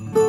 Mm-hmm.